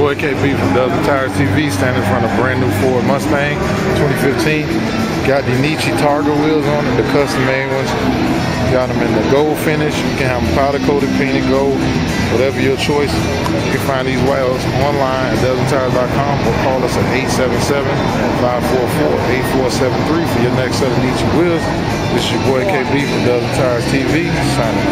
boy KB from Dubs and Tire TV, standing in front of brand new Ford Mustang 2015. Got the Niche Targa wheels on it, the custom made ones. Got them in the gold finish. You can have them powder coated, painted gold, whatever your choice. You can find these wheels online at dubsandtires.com or call us at 877-544-8473 for your next set of Nietzsche wheels. This is your boy KB from Dubs and Tires TV, signing